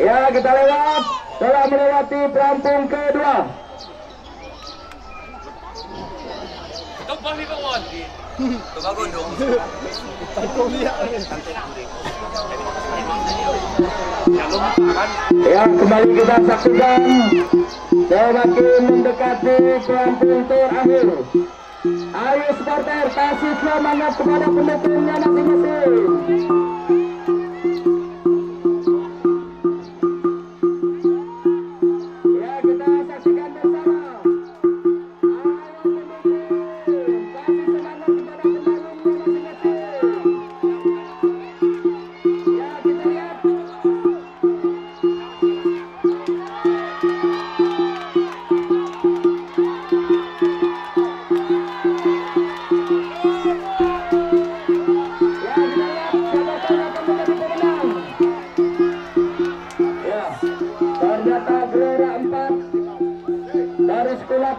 Ya, kita lewat. Telah melewati pelampung kedua. Ya, kembali kita saksikan semakin mendekati pelampung terakhir. Ayo supporter, kasih semangat kepada pendukungnya masing-masing.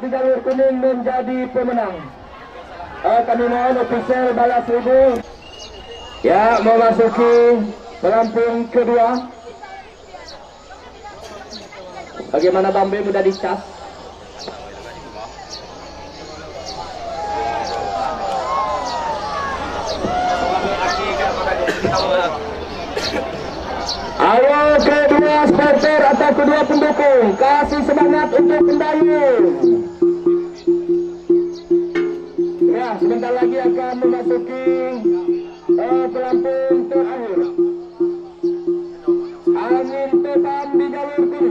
Di jalur kuning menjadi pemenang. Eh, kami mohon official balas ribu. Ya, memasuki pelampung kedua. Bagaimana Bambe mudah dicas? Ayo kedua supporter atau kedua pendukung kasih semangat untuk pendayung. Memasuki eh, pelampung terakhir. Angin topan di jalur kuning,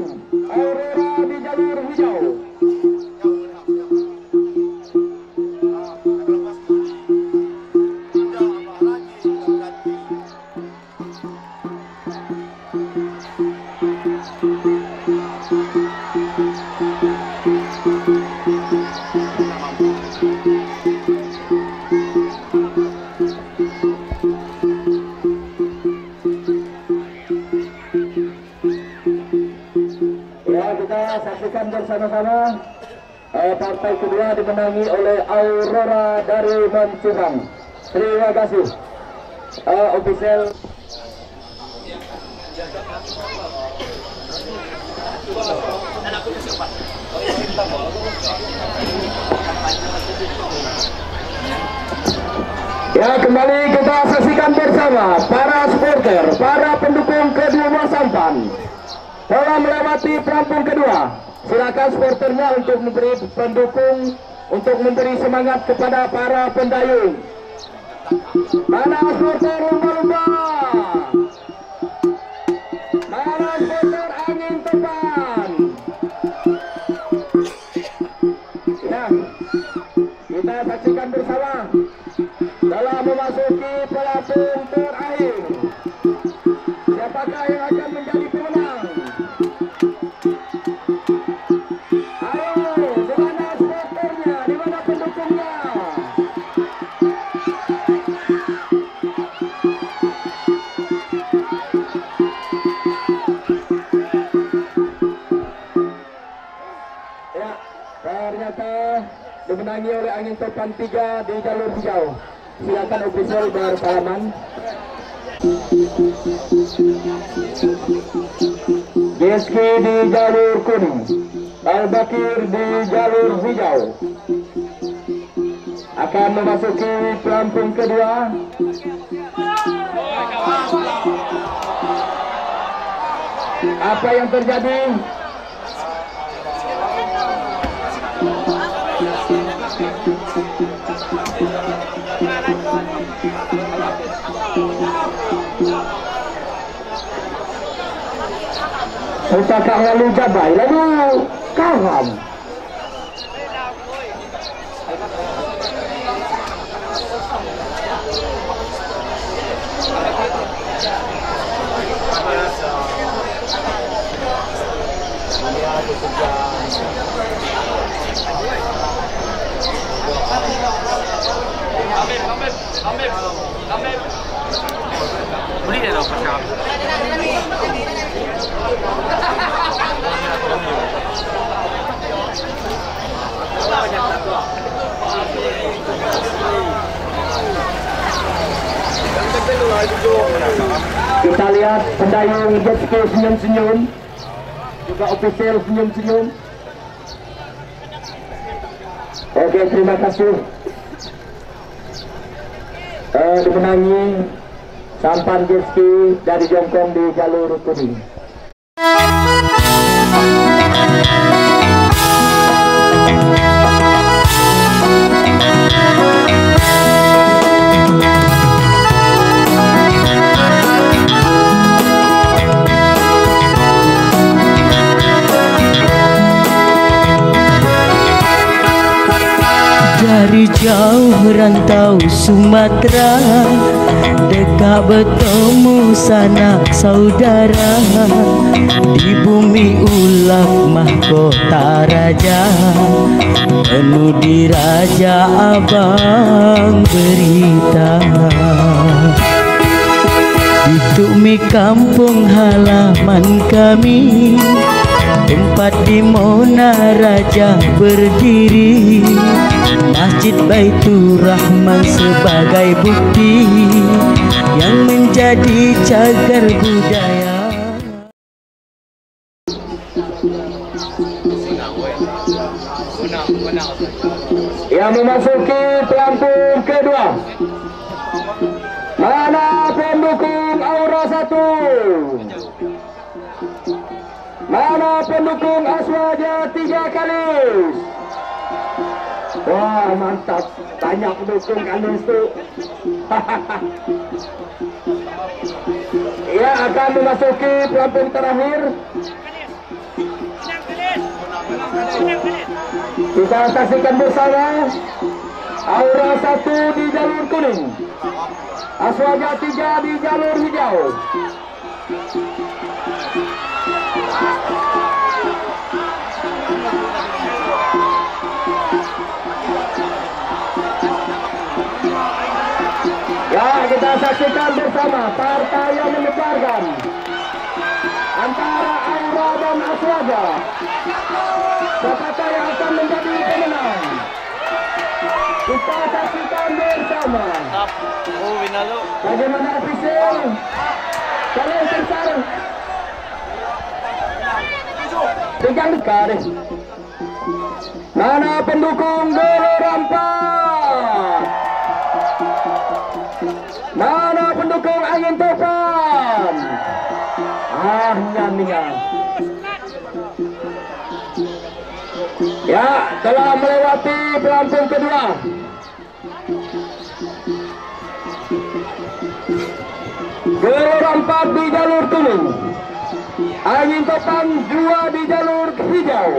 saksikan bersama-sama eh, partai kedua dimenangi oleh Aurora dari Mancurang. Terima kasih. Eh, official Ya kembali kita saksikan bersama para supporter, para pendukung kedua sampan telah melewati pelampung kedua. Silakan supporternya untuk memberi pendukung untuk memberi semangat kepada para pendayung. Mana supporter lumba-lumba? Mana supporter dimenangi oleh angin topan 3 di jalur hijau. Silakan official bersalaman. Geski di jalur kuning, Al-Bakir di jalur hijau. Akan memasuki pelampung kedua. Apa yang terjadi? Pusaka lalu jabai, lalu karam. Beli deh dong. Kita lihat pendayung jet ski senyum-senyum. Juga official senyum-senyum. Oke, terima kasih. Eh, dimenangi sampan jet ski dari Jongkong di jalur kuning. Jauh rantau Sumatera. Dekat bertemu sanak saudara. Di bumi ulak mahkota raja. Penuh di raja abang berita. Di Tumi kampung halaman kami Tempat di mana raja berdiri Masjid Baitur Rahman sebagai bukti Yang menjadi cagar budaya Yang memasuki pelampung kedua. Mana pendukung Aura satu? Mana pendukung Aswaja tiga kali? Wah mantap, banyak pendukung Kalis tu. Ia akan memasuki pelampung terakhir. Kita saksikan bersama Aura satu di jalur kuning Aswaja tiga di jalur hijau kita saksikan bersama partai yang menyebarkan antara Aura dan Aswaja Siapakah yang akan menjadi pemenang? Kita saksikan bersama. Bagaimana ofisial? Kalian tersar. Pegang garis. Mana pendukung Goro Rampak? Pendukung Angin Topan? Ah, nyamingan. Ya, telah melewati pelampung kedua. Guru Rampak di jalur kuning. Angin topan dua di jalur hijau.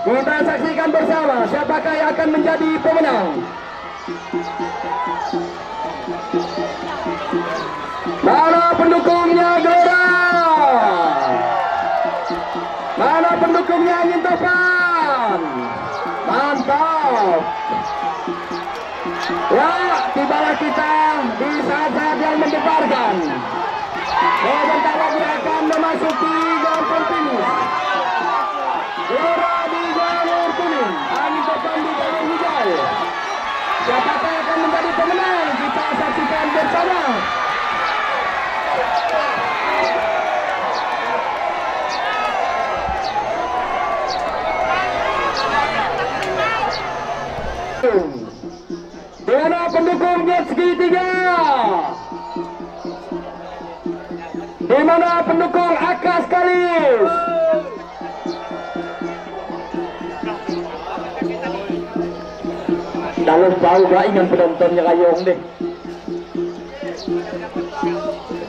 Kita saksikan bersama siapakah yang akan menjadi pemenang. Mana pendukungnya Gelora? Mana pendukungnya angin? Mantap. Ya, tibalah kita di saat-saat yang mendebarkan. Sebentar lagi akan memasuki gampang finish. Dalam bau gak ingat penontonnya kayong deh.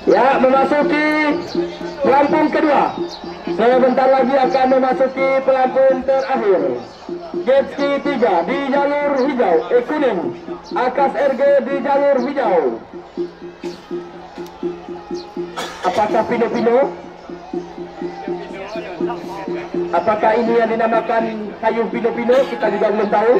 Ya, memasuki pelampung kedua. Sebentar lagi akan memasuki pelampung terakhir. Jet ski 3 di jalur hijau, eh kuning. Akas RG di jalur hijau. Apakah Pino-Pino? Apakah ini yang dinamakan kayu pino-pino? Kita juga belum tahu.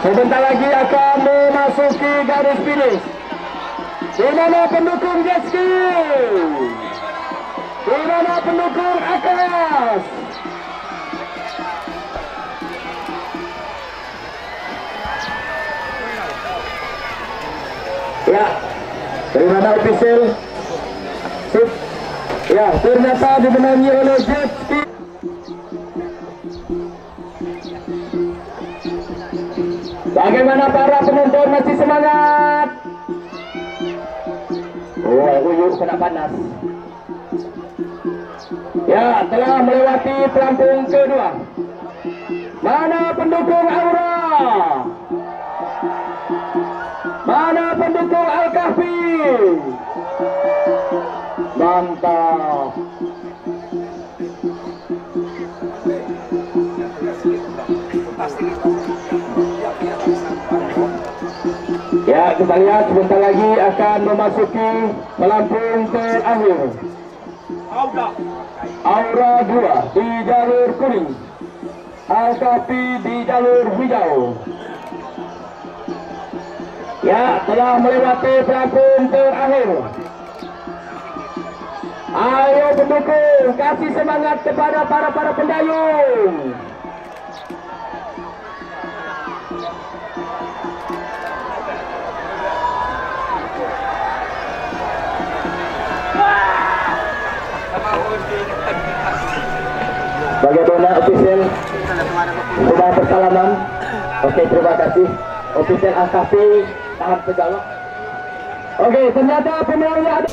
Sebentar lagi akan memasuki garis finish. Di mana pendukung Jetski? Di mana pendukung Akas? Ya, dari mana official? Ya, ternyata dimenangi oleh Jetski. Bagaimana para penonton masih semangat? Oh, uyuk kena panas. Ya, telah melewati pelampung kedua. Mana pendukung Aura? Mana pendukung Al-Kahfi? Mantap. Kita lihat sebentar lagi akan memasuki pelampung terakhir. Aura 2 di jalur kuning. Al-Kafi di jalur hijau. Ya, telah melewati pelampung terakhir. Ayo pendukung, kasih semangat kepada para para pendayung. Bagaimana official sudah bersalaman? Oke terima kasih. Official Akafi tahan tegak. Oke ternyata pemenangnya ada.